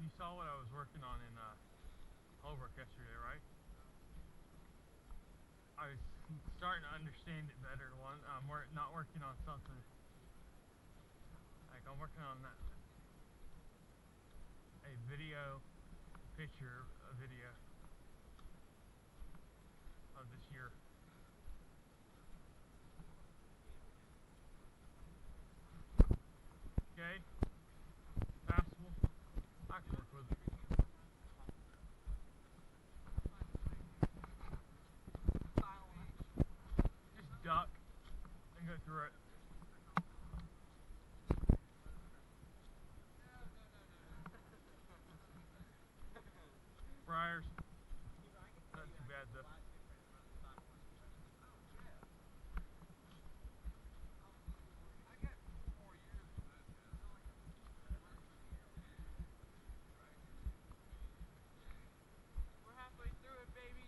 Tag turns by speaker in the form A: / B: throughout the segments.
A: you saw what I was working on in uh, Holbrook yesterday, right? I was starting to understand it better. One, I'm wor- not working on something like I'm working on that a video picture, a video of this year. Okay, passable. I can work with it. Just duck and go through it. Briars. Not too bad though.
B: We're halfway through it, baby.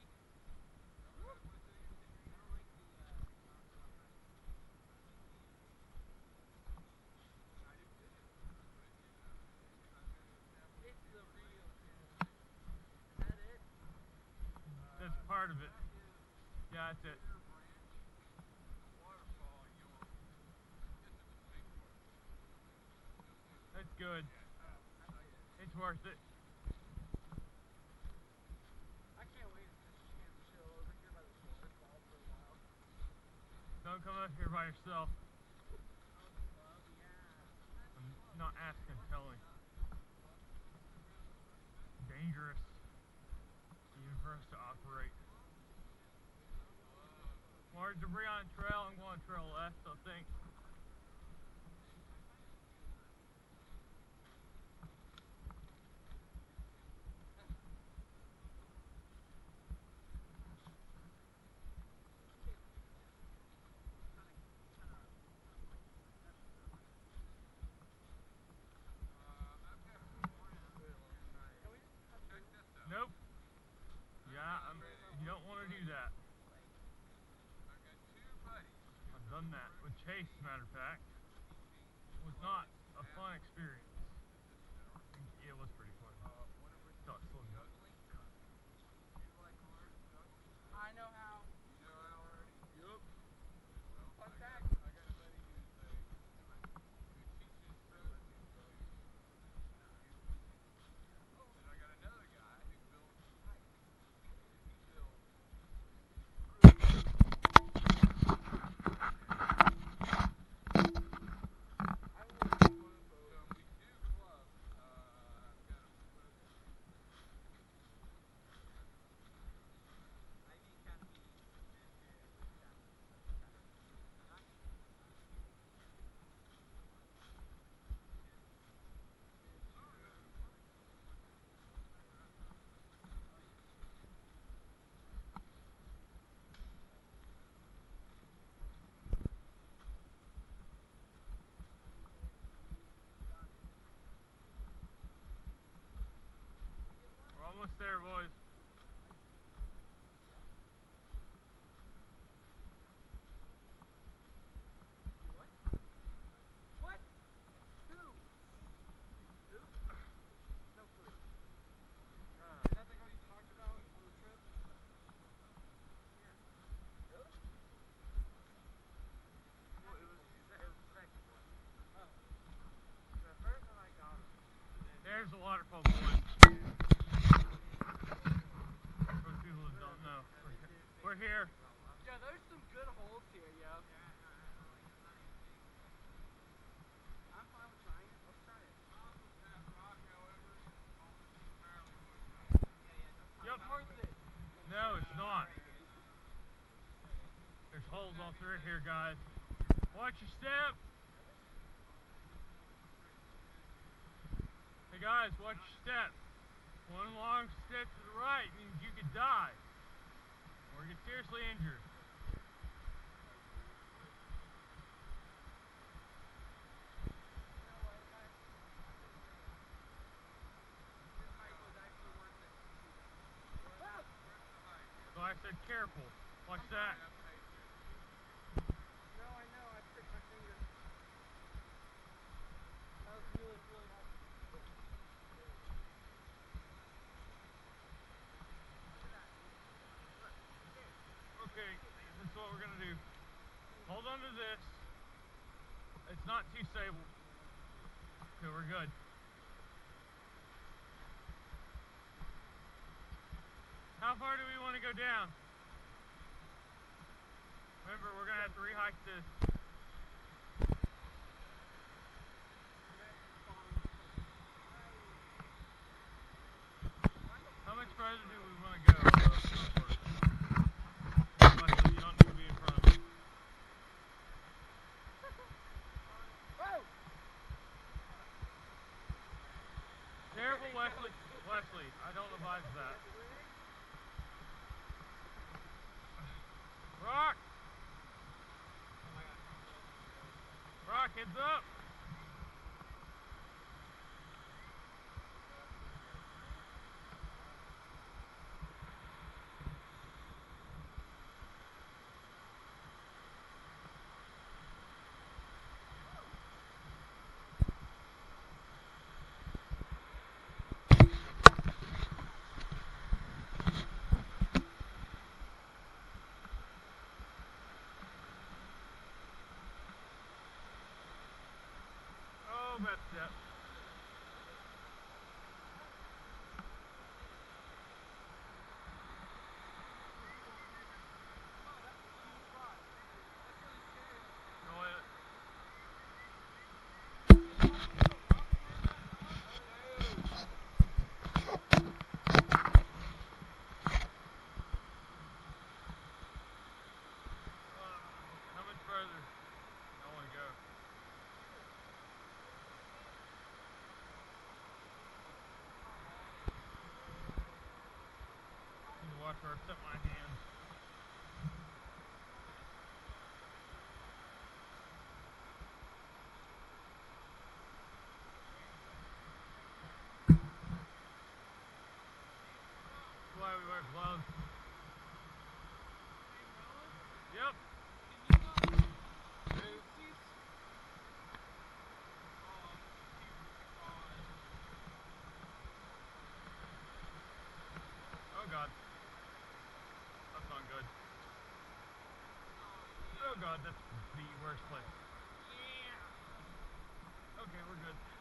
B: It's the real. Is that it?
A: That's part of it. Yeah, that's it. That's good. It's worth it.
B: I can't wait to just camp chill over here by the while.
A: Don't come up here by yourself. I'm not asking, telling. Dangerous. Us to operate. More debris on trail. I'm going trail left, I think. Nope. Yeah, I'm, you don't want to do that. Done that with Chase, matter of fact. Was not a fun experience. It was pretty fun. Got slowed down.
B: I know how.
A: Yup.
B: Fun fact.
A: We're almost there, boys.
B: What? Who? Who? No clue. Is that the girl you talked about on the trip? Yeah. Really? Well, it was, it was the second one. Oh. The first one I got.
A: There's a waterfall, boys. For the people that don't know, we're he- we're here.
B: Yeah, there's some good holes here, yo. I'm fine with trying it. Let's try it.
A: Yep.
B: It's worth it.
A: No, it's not. There's holes all through here, guys. Watch your step. Hey guys, watch your step. One long step to the right means you could die or get seriously injured. So I said careful. Watch that.
B: No, I know. I pricked my finger. That was really, really hard.
A: Okay, we're gonna do. Hold on to this. It's not too stable. Okay, we're good. How far do we want to go down? Remember, we're gonna have to re-hike this. How much further do we want to go? Leslie, you don't need to be in front of me.
B: Whoa!
A: Careful, Wesley. Wesley, I don't advise that. Rock! Rock, heads up! Oh, bad step. Go ahead. Uh, How much further? I want to go. I set my hands. Why we wear gloves. Yep. Oh god. That's not good. Oh Oh, god, that's the worst place. Yeah. Okay, we're good.